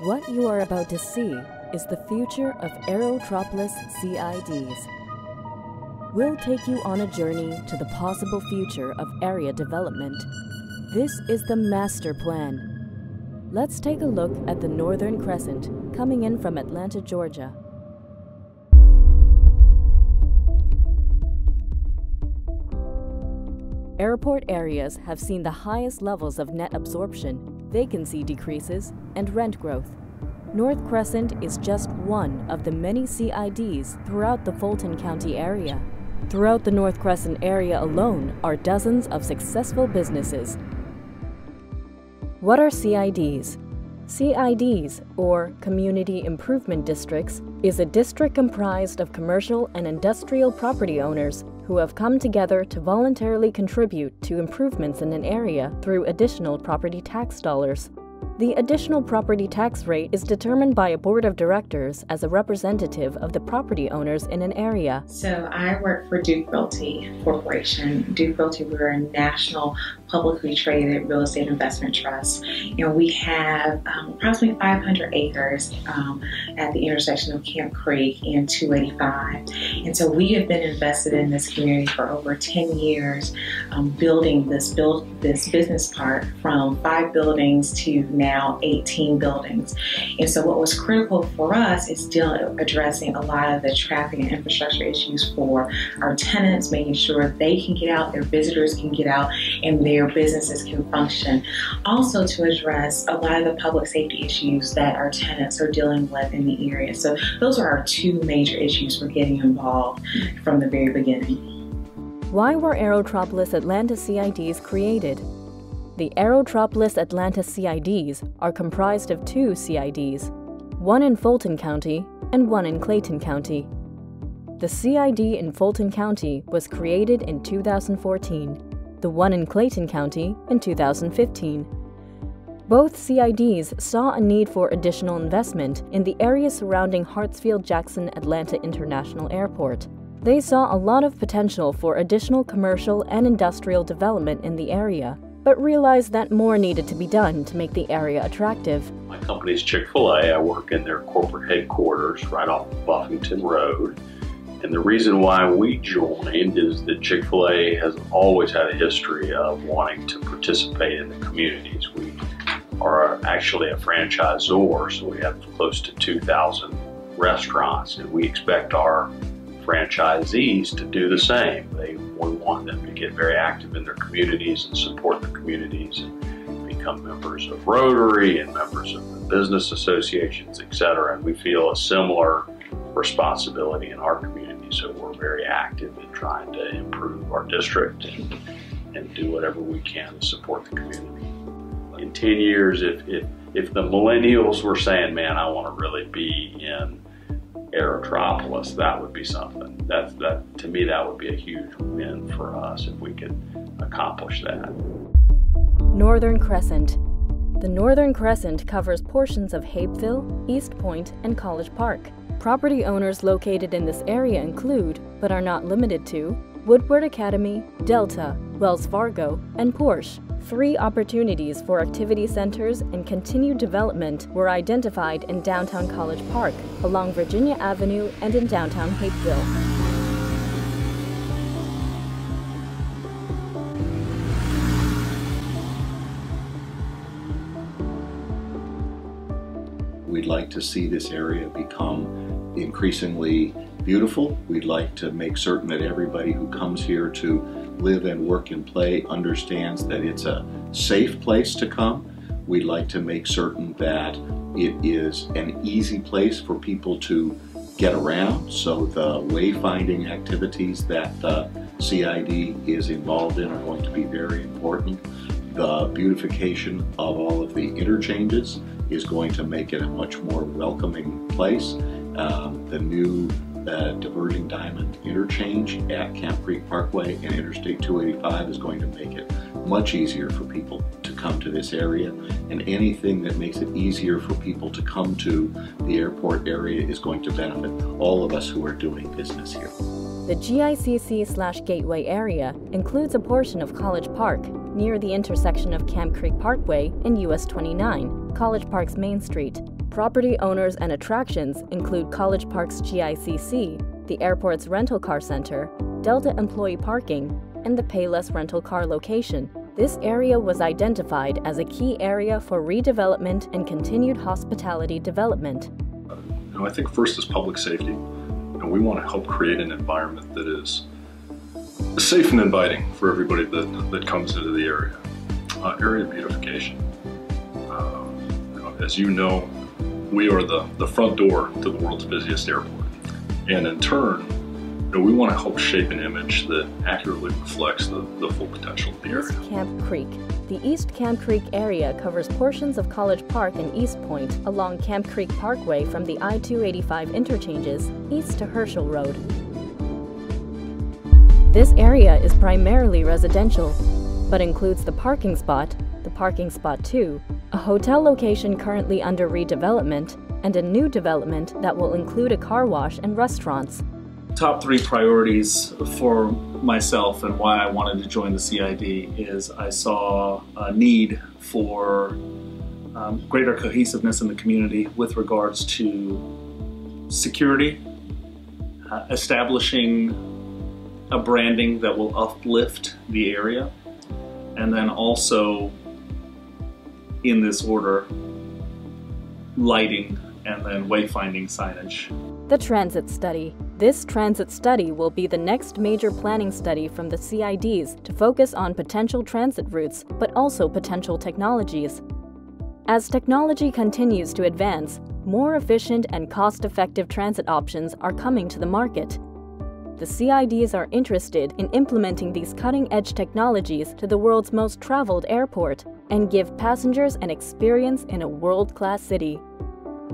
What you are about to see is the future of Aerotropolis CIDs. We'll take you on a journey to the possible future of area development. This is the master plan. Let's take a look at the Northern Crescent coming in from Atlanta, Georgia. Airport areas have seen the highest levels of net absorption, vacancy decreases, and rent growth. North Crescent is just one of the many CIDs throughout the Fulton County area. Throughout the North Crescent area alone are dozens of successful businesses. What are CIDs? CIDs, or Community Improvement Districts, is a district comprised of commercial and industrial property owners who have come together to voluntarily contribute to improvements in an area through additional property tax dollars. The additional property tax rate is determined by a board of directors as a representative of the property owners in an area. So I work for Duke Realty Corporation. Duke Realty, we're a national publicly traded real estate investment trust. And we have um, approximately 500 acres um, at the intersection of Camp Creek and 285. And so we have been invested in this community for over 10 years, um, building this build this business park from five buildings to now 18 buildings. And so what was critical for us is still addressing a lot of the traffic and infrastructure issues for our tenants, making sure they can get out, their visitors can get out, and their businesses can function. Also to address a lot of the public safety issues that our tenants are dealing with in the area. So those are our two major issues for getting involved from the very beginning. Why were Aerotropolis Atlanta CIDs created? The Aerotropolis Atlanta CIDs are comprised of two CIDs, one in Fulton County and one in Clayton County. The CID in Fulton County was created in 2014 the one in Clayton County in 2015. Both CIDs saw a need for additional investment in the area surrounding Hartsfield Jackson Atlanta International Airport. They saw a lot of potential for additional commercial and industrial development in the area, but realized that more needed to be done to make the area attractive. My company is Chick fil A. I work in their corporate headquarters right off Buffington Road. And the reason why we joined is that Chick fil A has always had a history of wanting to participate in the communities. We are actually a franchisor, so we have close to 2,000 restaurants, and we expect our franchisees to do the same. They, we want them to get very active in their communities and support the communities and become members of Rotary and members of the business associations, etc. And we feel a similar responsibility in our community. So we're very active in trying to improve our district and, and do whatever we can to support the community. In 10 years, if, if, if the millennials were saying, man, I want to really be in Aerotropolis, that would be something. That, that, to me, that would be a huge win for us if we could accomplish that. Northern Crescent. The Northern Crescent covers portions of Hapeville, East Point, and College Park. Property owners located in this area include, but are not limited to, Woodward Academy, Delta, Wells Fargo, and Porsche. Three opportunities for activity centers and continued development were identified in downtown College Park, along Virginia Avenue, and in downtown Hapeville. We'd like to see this area become increasingly beautiful. We'd like to make certain that everybody who comes here to live and work and play understands that it's a safe place to come. We'd like to make certain that it is an easy place for people to get around. So the wayfinding activities that the CID is involved in are going to be very important. The beautification of all of the interchanges is going to make it a much more welcoming place. Um, the new uh, diverging diamond interchange at Camp Creek Parkway and Interstate 285 is going to make it much easier for people to come to this area and anything that makes it easier for people to come to the airport area is going to benefit all of us who are doing business here. The GICC slash Gateway area includes a portion of College Park near the intersection of Camp Creek Parkway and US 29, College Park's Main Street. Property owners and attractions include College Park's GICC, the airport's rental car center, Delta employee parking, and the Payless rental car location. This area was identified as a key area for redevelopment and continued hospitality development. You know, I think first is public safety. You know, we want to help create an environment that is safe and inviting for everybody that, that comes into the area. Uh, area beautification. As you know, we are the, the front door to the world's busiest airport. And in turn, you know, we want to help shape an image that accurately reflects the, the full potential of the area. East Camp Creek. The East Camp Creek area covers portions of College Park and East Point along Camp Creek Parkway from the I-285 interchanges east to Herschel Road. This area is primarily residential, but includes the parking spot, the parking spot 2, a hotel location currently under redevelopment, and a new development that will include a car wash and restaurants. Top three priorities for myself and why I wanted to join the CID is I saw a need for um, greater cohesiveness in the community with regards to security, uh, establishing a branding that will uplift the area, and then also in this order, lighting and then wayfinding signage. The Transit Study. This transit study will be the next major planning study from the CIDs to focus on potential transit routes, but also potential technologies. As technology continues to advance, more efficient and cost-effective transit options are coming to the market the CIDs are interested in implementing these cutting-edge technologies to the world's most traveled airport and give passengers an experience in a world-class city.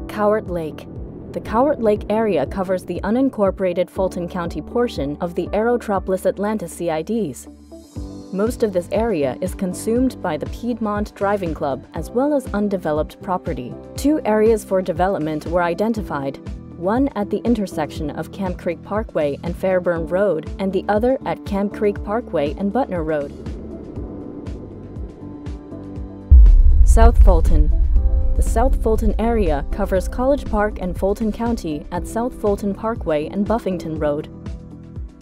Cowart Lake The Cowart Lake area covers the unincorporated Fulton County portion of the Aerotropolis Atlanta CIDs. Most of this area is consumed by the Piedmont Driving Club as well as undeveloped property. Two areas for development were identified, one at the intersection of Camp Creek Parkway and Fairburn Road, and the other at Camp Creek Parkway and Butner Road. South Fulton. The South Fulton area covers College Park and Fulton County at South Fulton Parkway and Buffington Road.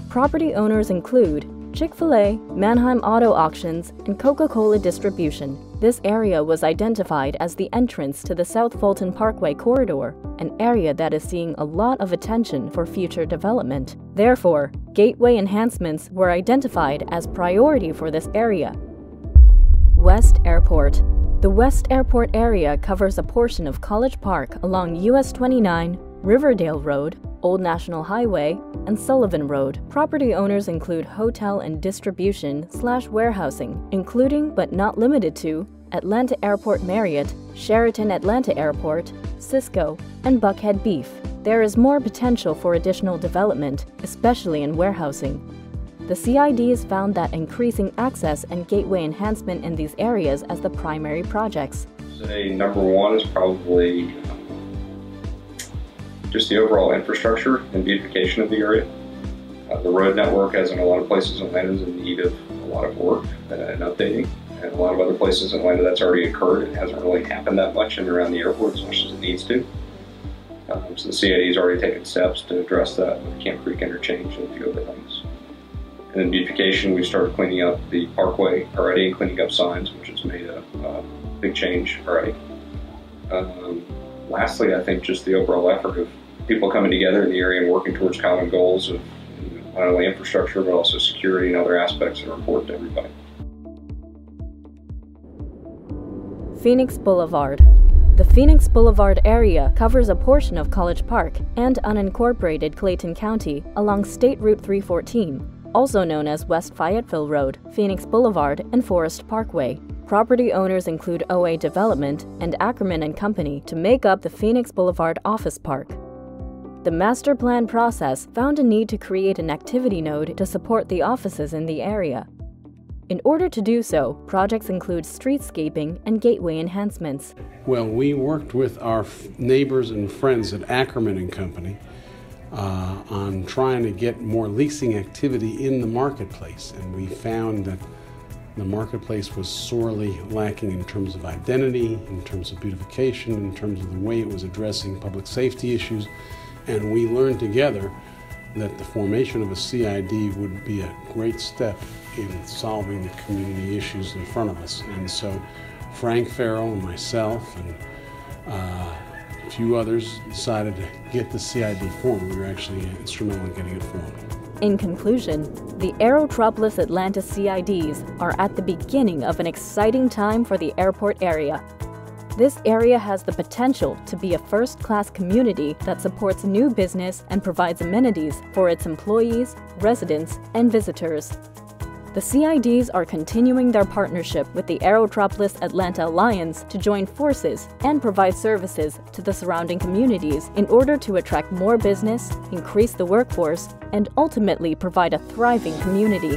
Property owners include Chick-fil-A, Manheim Auto Auctions, and Coca-Cola Distribution. This area was identified as the entrance to the South Fulton Parkway corridor, an area that is seeing a lot of attention for future development. Therefore, gateway enhancements were identified as priority for this area. West Airport The West Airport area covers a portion of College Park along US 29, Riverdale Road, Old National Highway, and Sullivan Road. Property owners include hotel and distribution slash warehousing, including but not limited to Atlanta Airport Marriott, Sheraton Atlanta Airport, Cisco, and Buckhead Beef. There is more potential for additional development, especially in warehousing. The CIDs found that increasing access and gateway enhancement in these areas as the primary projects. Say number one is probably uh, just the overall infrastructure and beautification of the area. Uh, the road network, as in a lot of places in Atlanta, is in need of a lot of work and updating. And a lot of other places in Atlanta that's already occurred. It hasn't really happened that much in around the airport as much as it needs to. Um, so the CID has already taken steps to address that with Camp Creek Interchange and a few other things. And then beautification, we started cleaning up the parkway already and cleaning up signs, which has made a, a big change already. Um, lastly, I think just the overall effort of people coming together in the area and working towards common goals of not only infrastructure but also security and other aspects that are important to everybody. Phoenix Boulevard. The Phoenix Boulevard area covers a portion of College Park and unincorporated Clayton County along State Route 314, also known as West Fayetteville Road, Phoenix Boulevard, and Forest Parkway. Property owners include OA Development and Ackerman and Company to make up the Phoenix Boulevard Office Park. The master plan process found a need to create an activity node to support the offices in the area. In order to do so, projects include streetscaping and gateway enhancements. Well, we worked with our neighbors and friends at Ackerman and Company uh, on trying to get more leasing activity in the marketplace, and we found that the marketplace was sorely lacking in terms of identity, in terms of beautification, in terms of the way it was addressing public safety issues. And we learned together that the formation of a CID would be a great step in solving the community issues in front of us. And so Frank Farrell and myself and uh, a few others decided to get the CID formed. We were actually instrumental in getting it formed. In conclusion, the Aerotropolis Atlanta CIDs are at the beginning of an exciting time for the airport area. This area has the potential to be a first class community that supports new business and provides amenities for its employees, residents, and visitors. The CIDs are continuing their partnership with the Aerotropolis Atlanta Alliance to join forces and provide services to the surrounding communities in order to attract more business, increase the workforce, and ultimately provide a thriving community